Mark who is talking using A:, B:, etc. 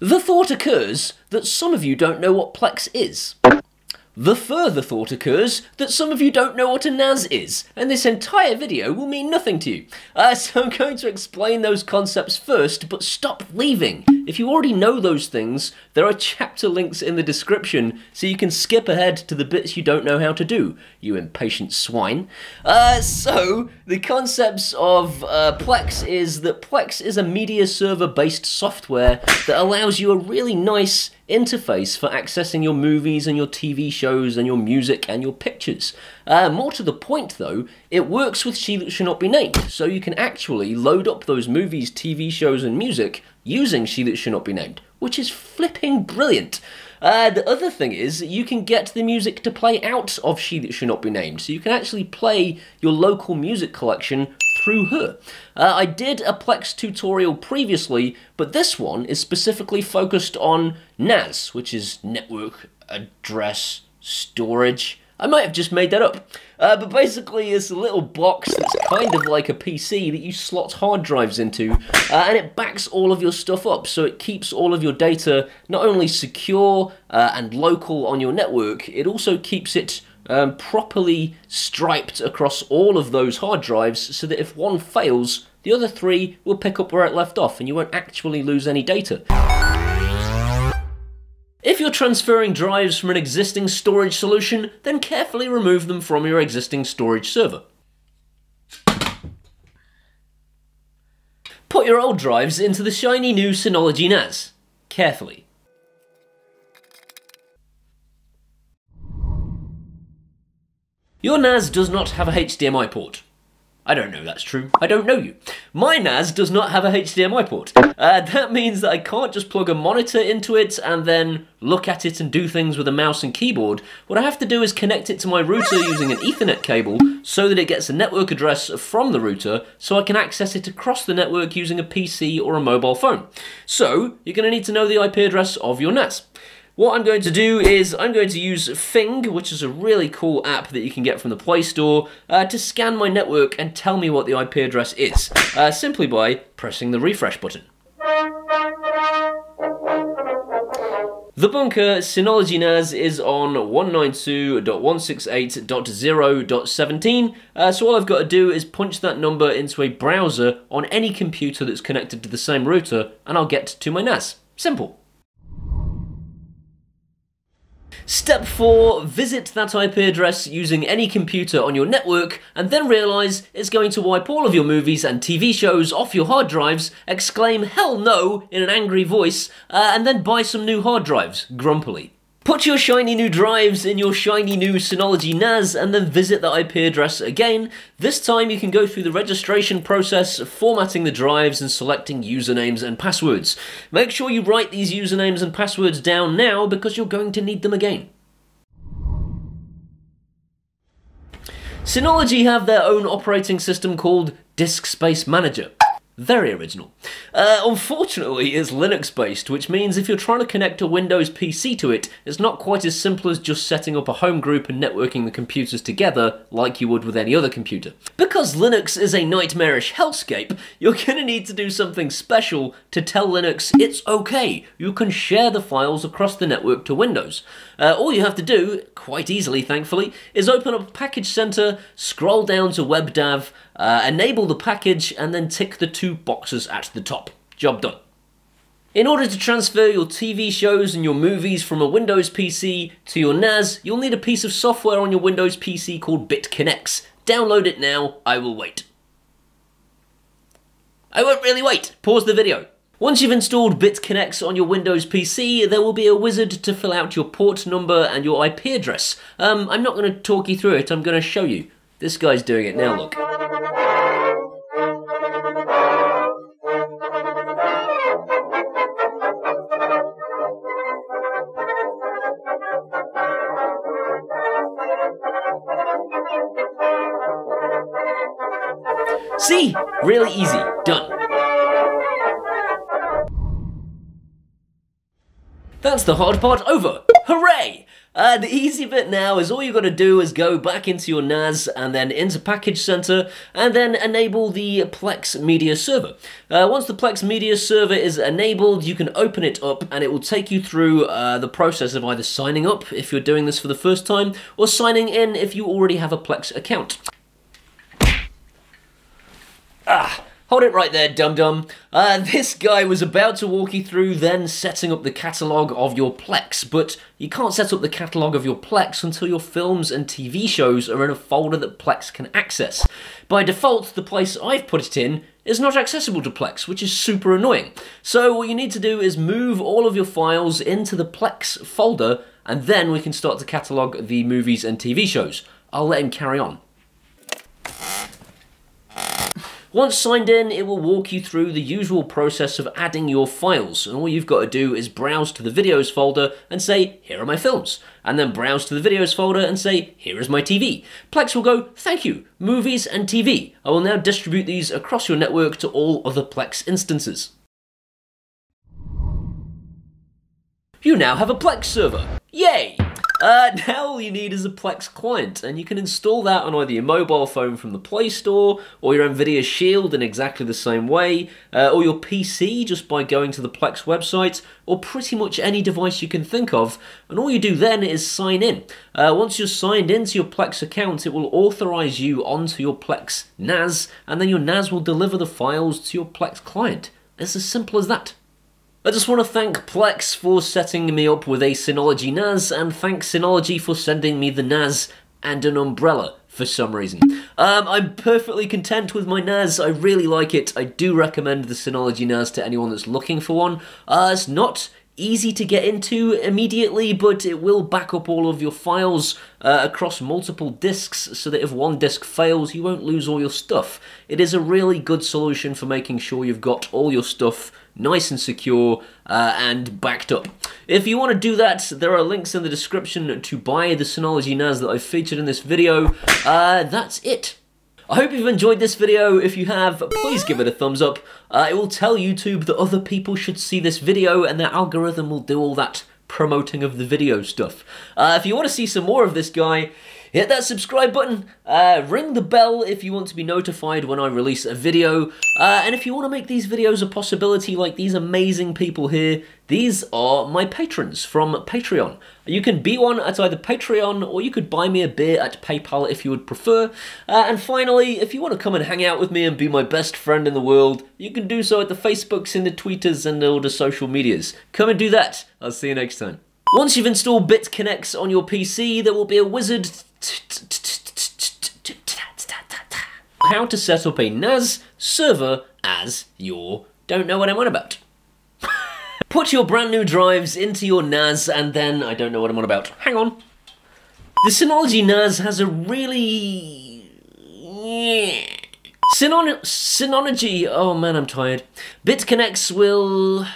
A: The thought occurs that some of you don't know what Plex is. The further thought occurs that some of you don't know what a NAS is, and this entire video will mean nothing to you. Uh, so I'm going to explain those concepts first, but stop leaving. If you already know those things, there are chapter links in the description, so you can skip ahead to the bits you don't know how to do, you impatient swine. Uh, so, the concepts of uh, Plex is that Plex is a media server based software that allows you a really nice interface for accessing your movies and your TV shows and your music and your pictures. Uh, more to the point though, it works with She That Should Not Be Named, so you can actually load up those movies, TV shows and music using She That Should Not Be Named, which is flipping brilliant. Uh, the other thing is, you can get the music to play out of She That Should Not Be Named, so you can actually play your local music collection through her. Uh, I did a Plex tutorial previously, but this one is specifically focused on NAS, which is Network Address Storage. I might have just made that up. Uh, but basically, it's a little box that's kind of like a PC that you slot hard drives into, uh, and it backs all of your stuff up, so it keeps all of your data not only secure uh, and local on your network, it also keeps it um, properly striped across all of those hard drives so that if one fails, the other three will pick up where it left off and you won't actually lose any data. If you're transferring drives from an existing storage solution, then carefully remove them from your existing storage server. Put your old drives into the shiny new Synology NAS. Carefully. Your NAS does not have a HDMI port. I don't know that's true. I don't know you. My NAS does not have a HDMI port. Uh, that means that I can't just plug a monitor into it and then look at it and do things with a mouse and keyboard. What I have to do is connect it to my router using an Ethernet cable so that it gets a network address from the router so I can access it across the network using a PC or a mobile phone. So, you're going to need to know the IP address of your NAS. What I'm going to do is I'm going to use Fing, which is a really cool app that you can get from the Play Store, uh, to scan my network and tell me what the IP address is, uh, simply by pressing the refresh button. The bunker Synology NAS is on 192.168.0.17, uh, so all I've got to do is punch that number into a browser on any computer that's connected to the same router, and I'll get to my NAS. Simple. Step 4. Visit that IP address using any computer on your network and then realise it's going to wipe all of your movies and TV shows off your hard drives, exclaim hell no in an angry voice, uh, and then buy some new hard drives, grumpily. Put your shiny new drives in your shiny new Synology NAS and then visit the IP address again. This time you can go through the registration process, formatting the drives and selecting usernames and passwords. Make sure you write these usernames and passwords down now because you're going to need them again. Synology have their own operating system called Disk Space Manager. Very original. Uh, unfortunately, it's Linux based, which means if you're trying to connect a Windows PC to it, it's not quite as simple as just setting up a home group and networking the computers together like you would with any other computer. Because Linux is a nightmarish hellscape, you're gonna need to do something special to tell Linux it's okay, you can share the files across the network to Windows. Uh, all you have to do, quite easily thankfully, is open up Package Center, scroll down to WebDAV, uh, enable the package, and then tick the two boxes at the top. Job done. In order to transfer your TV shows and your movies from a Windows PC to your NAS, you'll need a piece of software on your Windows PC called BitKinex. Download it now, I will wait. I won't really wait, pause the video. Once you've installed BitKinex on your Windows PC, there will be a wizard to fill out your port number and your IP address. Um, I'm not going to talk you through it, I'm going to show you. This guy's doing it now, look. See? Really easy. Done. That's the hard part over. Hooray! Uh, the easy bit now is all you've got to do is go back into your NAS and then into Package Center and then enable the Plex Media Server. Uh, once the Plex Media Server is enabled, you can open it up and it will take you through uh, the process of either signing up if you're doing this for the first time or signing in if you already have a Plex account. Hold it right there, dum dum. Uh, this guy was about to walk you through then setting up the catalogue of your Plex, but you can't set up the catalogue of your Plex until your films and TV shows are in a folder that Plex can access. By default, the place I've put it in is not accessible to Plex, which is super annoying. So what you need to do is move all of your files into the Plex folder, and then we can start to catalogue the movies and TV shows. I'll let him carry on. Once signed in, it will walk you through the usual process of adding your files, and all you've got to do is browse to the videos folder and say, here are my films, and then browse to the videos folder and say, here is my TV. Plex will go, thank you, movies and TV. I will now distribute these across your network to all other Plex instances. You now have a Plex server. Yay! Uh, now all you need is a Plex client, and you can install that on either your mobile phone from the Play Store, or your Nvidia Shield in exactly the same way, uh, or your PC just by going to the Plex website, or pretty much any device you can think of, and all you do then is sign in. Uh, once you're signed into your Plex account, it will authorize you onto your Plex NAS, and then your NAS will deliver the files to your Plex client. It's as simple as that. I just want to thank Plex for setting me up with a Synology NAS, and thank Synology for sending me the NAS and an umbrella for some reason. Um, I'm perfectly content with my NAS, I really like it. I do recommend the Synology NAS to anyone that's looking for one. Uh, it's not easy to get into immediately, but it will back up all of your files uh, across multiple disks so that if one disk fails, you won't lose all your stuff. It is a really good solution for making sure you've got all your stuff nice and secure uh, and backed up. If you want to do that, there are links in the description to buy the Synology NAS that I've featured in this video. Uh, that's it. I hope you've enjoyed this video. If you have, please give it a thumbs up. Uh, it will tell YouTube that other people should see this video and their algorithm will do all that promoting of the video stuff. Uh, if you want to see some more of this guy, hit that subscribe button, uh, ring the bell if you want to be notified when I release a video, uh, and if you want to make these videos a possibility like these amazing people here, these are my patrons from Patreon. You can be one at either Patreon or you could buy me a beer at PayPal if you would prefer. Uh, and finally, if you want to come and hang out with me and be my best friend in the world, you can do so at the Facebooks and the Twitters and all the social medias. Come and do that. I'll see you next time. Once you've installed BitKinex on your PC, there will be a wizard how to set up a NAS server as your don't know what I'm on about. Put your brand new drives into your NAS and then I don't know what I'm on about. Hang on. The Synology NAS has a really... Synon Synology... Oh man, I'm tired. BitKinex will...